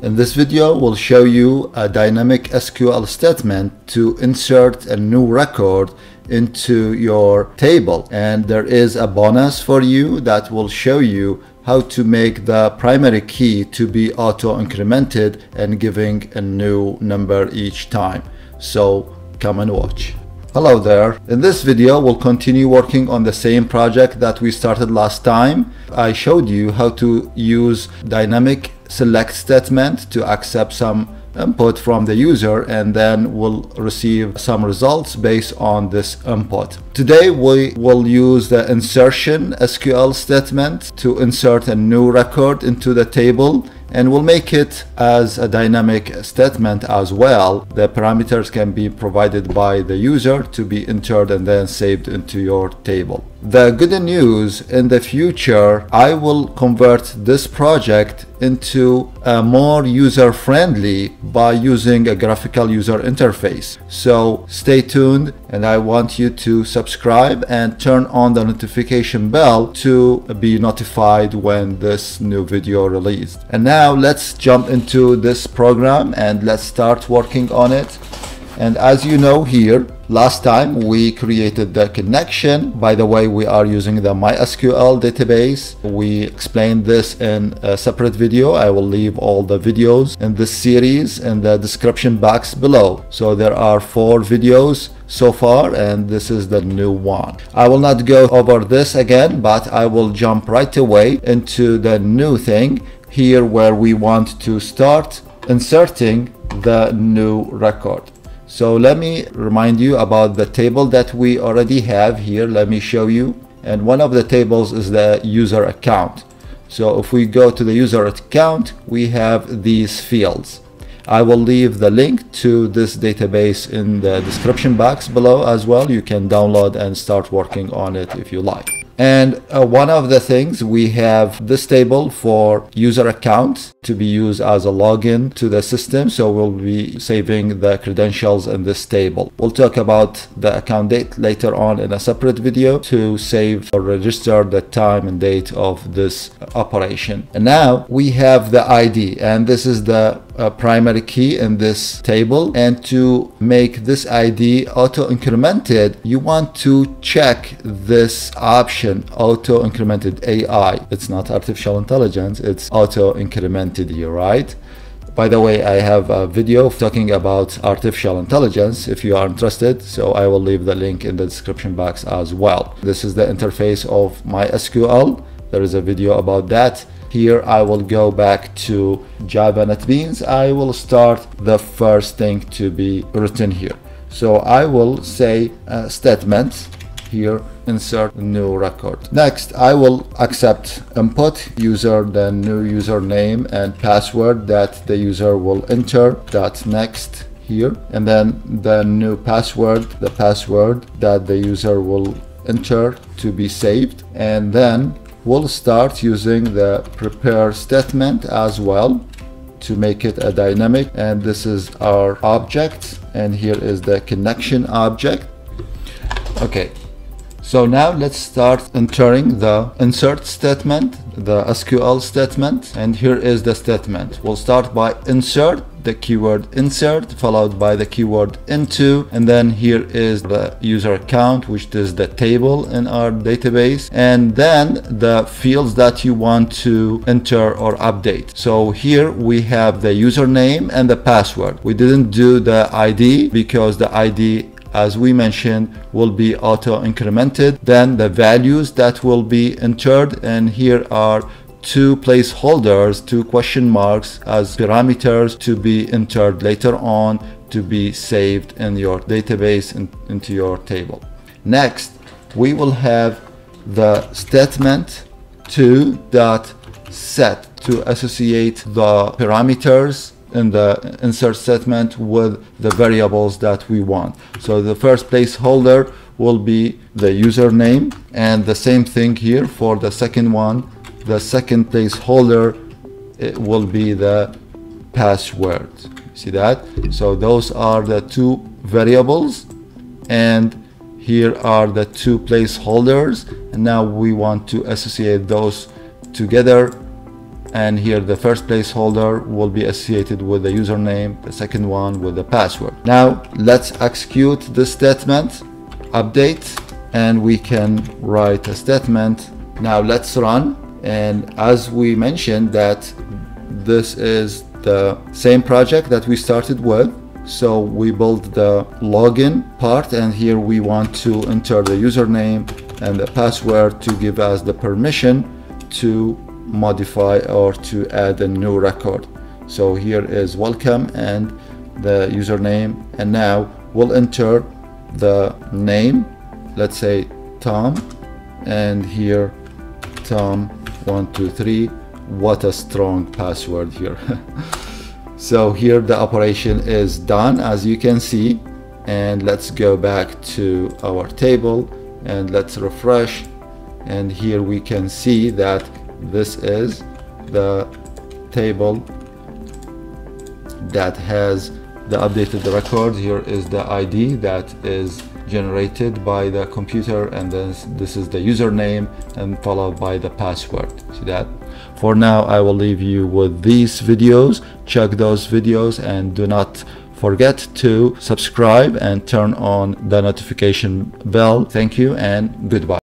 In this video, we'll show you a dynamic SQL statement to insert a new record into your table. And there is a bonus for you that will show you how to make the primary key to be auto incremented and giving a new number each time. So come and watch. Hello there. In this video, we'll continue working on the same project that we started last time. I showed you how to use dynamic select statement to accept some input from the user and then we'll receive some results based on this input. Today we will use the insertion SQL statement to insert a new record into the table and we'll make it as a dynamic statement as well. The parameters can be provided by the user to be entered and then saved into your table. The good news in the future, I will convert this project into a more user friendly by using a graphical user interface. So stay tuned and I want you to subscribe and turn on the notification bell to be notified when this new video released. And now let's jump into this program and let's start working on it. And as you know here, last time we created the connection. By the way, we are using the MySQL database. We explained this in a separate video. I will leave all the videos in this series in the description box below. So there are four videos so far and this is the new one. I will not go over this again, but I will jump right away into the new thing here where we want to start inserting the new record. So let me remind you about the table that we already have here. Let me show you. And one of the tables is the user account. So if we go to the user account, we have these fields. I will leave the link to this database in the description box below as well. You can download and start working on it if you like. And uh, one of the things we have this table for user accounts to be used as a login to the system. So we'll be saving the credentials in this table. We'll talk about the account date later on in a separate video to save or register the time and date of this operation. And now we have the ID and this is the uh, primary key in this table and to make this ID auto incremented you want to check this option auto incremented AI it's not artificial intelligence it's auto incremented here right by the way, I have a video talking about artificial intelligence if you are interested. So I will leave the link in the description box as well. This is the interface of MySQL. There is a video about that. Here I will go back to Java NetBeans. I will start the first thing to be written here. So I will say uh, statements here insert new record. Next, I will accept input user, the new username and password that the user will enter. Dot next here, and then the new password, the password that the user will enter to be saved, and then we'll start using the prepare statement as well to make it a dynamic. And this is our object. And here is the connection object. Okay so now let's start entering the insert statement the SQL statement and here is the statement. We'll start by insert the keyword insert followed by the keyword into and then here is the user account which is the table in our database and then the fields that you want to enter or update. So here we have the username and the password. We didn't do the ID because the ID as we mentioned will be auto incremented then the values that will be entered and here are two placeholders, two question marks as parameters to be entered later on to be saved in your database and into your table. Next, we will have the statement to dot set to associate the parameters in the insert statement with the variables that we want. So the first placeholder will be the username and the same thing here for the second one. The second placeholder it will be the password. See that? So those are the two variables and here are the two placeholders. And now we want to associate those together and here the first placeholder will be associated with the username the second one with the password. Now let's execute the statement update and we can write a statement. Now let's run. And as we mentioned that this is the same project that we started with. So we build the login part and here we want to enter the username and the password to give us the permission to modify or to add a new record. So here is welcome and the username. And now we'll enter the name. Let's say Tom. And here Tom 123 what a strong password here. So here the operation is done as you can see. And let's go back to our table and let's refresh. And here we can see that this is the table that has the updated record. Here is the ID that is generated by the computer and then this is the username and followed by the password. See that? For now I will leave you with these videos. Check those videos and do not forget to subscribe and turn on the notification bell. Thank you and goodbye